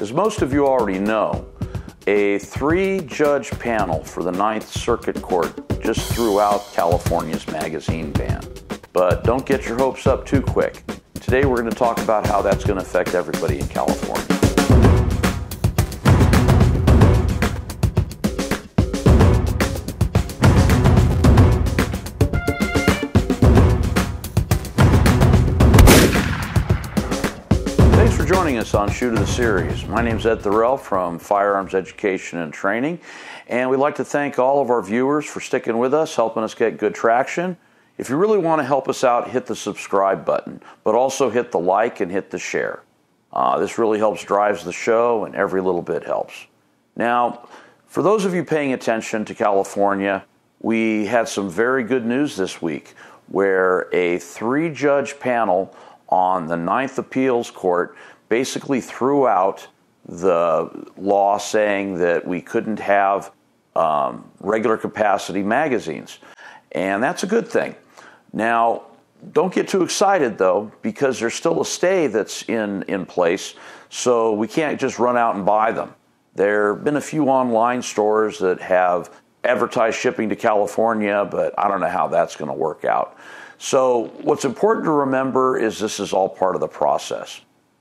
As most of you already know, a three judge panel for the Ninth Circuit Court just threw out California's magazine ban. But don't get your hopes up too quick. Today we're going to talk about how that's going to affect everybody in California. Joining us on SH007ER The Series. My name is Ed Thorell from Firearms Education and Training, and we'd like to thank all of our viewers for sticking with us, helping us get good traction. If you really want to help us out, hit the subscribe button, but also hit the like and hit the share. Uh, this really helps drives the show, and every little bit helps. Now, for those of you paying attention to California, we had some very good news this week where a three judge panel on the Ninth Appeals Court basically threw out the law saying that we couldn't have um, regular capacity magazines. And that's a good thing. Now, don't get too excited though, because there's still a stay that's in, in place, so we can't just run out and buy them. There have been a few online stores that have advertised shipping to California, but I don't know how that's going to work out. So, what's important to remember is this is all part of the process.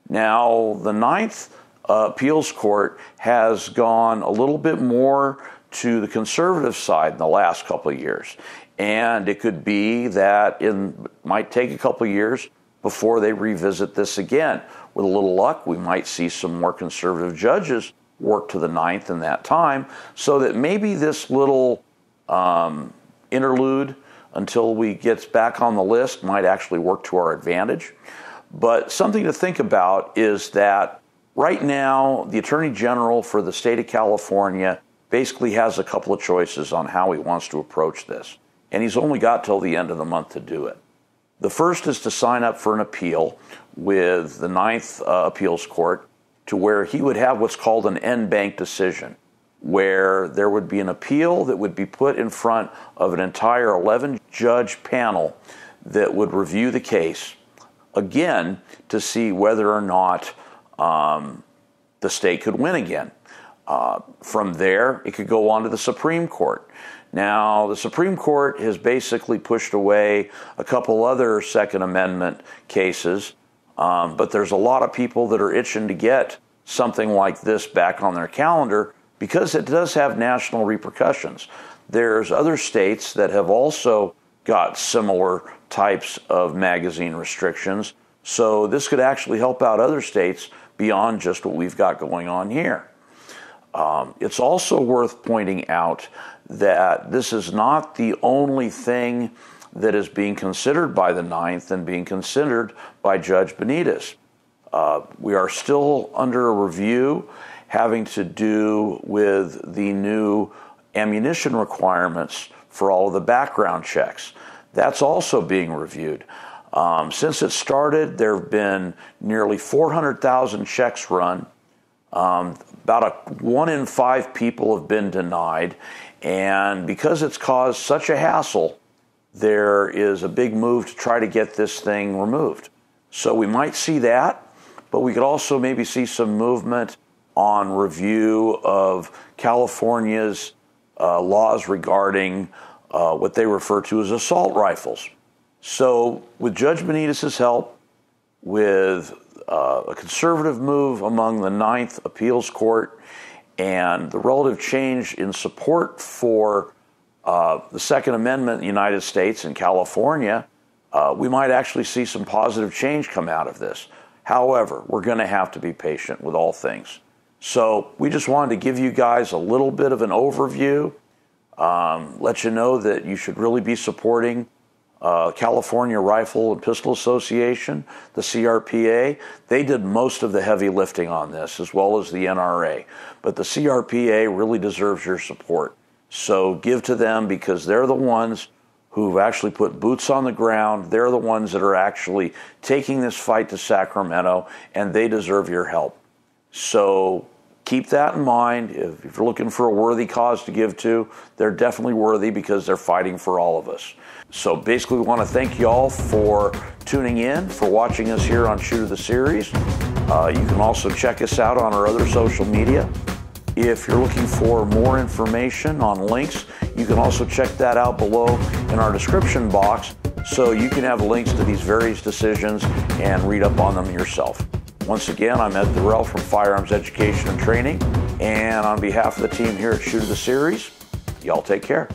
Now, the Ninth uh, Appeals Court has gone a little bit more to the conservative side in the last couple of years. And it could be that it might take a couple of years before they revisit this again. With a little luck, we might see some more conservative judges work to the ninth in that time, so that maybe this little um, interlude until we get back on the list might actually work to our advantage. But something to think about is that right now, the Attorney General for the state of California basically has a couple of choices on how he wants to approach this. And he's only got till the end of the month to do it. The first is to sign up for an appeal with the Ninth uh, Appeals Court to where he would have what's called an en banc decision where there would be an appeal that would be put in front of an entire 11 judge panel that would review the case again to see whether or not um, the state could win again. Uh, from there, it could go on to the Supreme Court. Now, the Supreme Court has basically pushed away a couple other Second Amendment cases, um, but there's a lot of people that are itching to get something like this back on their calendar because it does have national repercussions. There's other states that have also got similar types of magazine restrictions. So this could actually help out other states beyond just what we've got going on here. Um, it's also worth pointing out that this is not the only thing that is being considered by the Ninth and being considered by Judge Benitez. Uh, we are still under a review having to do with the new ammunition requirements for all of the background checks. That's also being reviewed. Um, since it started, there have been nearly 400,000 checks run. Um, about a one in five people have been denied. And because it's caused such a hassle, there is a big move to try to get this thing removed. So we might see that, but we could also maybe see some movement on review of California's uh, laws regarding uh, what they refer to as assault rifles. So, with Judge Benitez's help, with uh, a conservative move among the Ninth Appeals Court, and the relative change in support for uh, the Second Amendment in the United States and California, uh, we might actually see some positive change come out of this. However, we're going to have to be patient with all things. So we just wanted to give you guys a little bit of an overview, um, let you know that you should really be supporting uh, California Rifle and Pistol Association, the CRPA. They did most of the heavy lifting on this, as well as the NRA. But the CRPA really deserves your support. So give to them because they're the ones who've actually put boots on the ground. They're the ones that are actually taking this fight to Sacramento, and they deserve your help. So keep that in mind. If, if, you're looking for a worthy cause to give to, they're definitely worthy because they're fighting for all of us. So basically, we want to thank you all for tuning in, for watching us here on SH007ER The Series. Uh, you can also check us out on our other social media. If you're looking for more information on links, you can also check that out below in our description box so you can have links to these various decisions and read up on them yourself. Once again, I'm Ed Thorell from Firearms Education and Training, and on behalf of the team here at SH007ER The Series, y'all take care.